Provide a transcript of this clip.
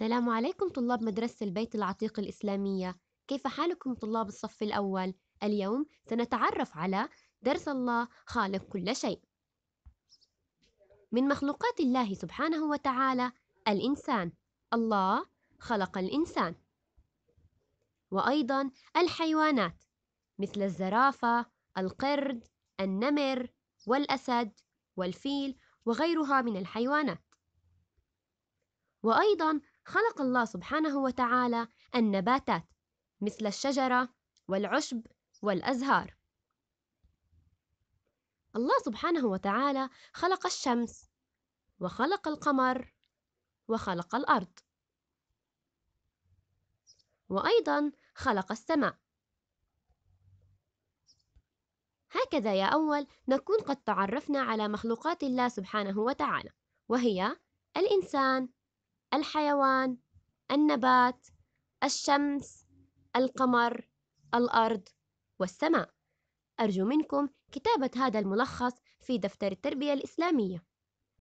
السلام عليكم طلاب مدرسة البيت العتيق الإسلامية. كيف حالكم طلاب الصف الأول؟ اليوم سنتعرف على درس الله خالق كل شيء. من مخلوقات الله سبحانه وتعالى الإنسان. الله خلق الإنسان. وأيضا الحيوانات مثل الزرافة، القرد، النمر والأسد والفيل وغيرها من الحيوانات. وأيضا خلق الله سبحانه وتعالى النباتات مثل الشجرة والعشب والأزهار. الله سبحانه وتعالى خلق الشمس وخلق القمر وخلق الأرض. وأيضا خلق السماء. هكذا يا أول نكون قد تعرفنا على مخلوقات الله سبحانه وتعالى وهي الإنسان. الحيوان النبات الشمس القمر الأرض والسماء. أرجو منكم كتابة هذا الملخص في دفتر التربية الإسلامية.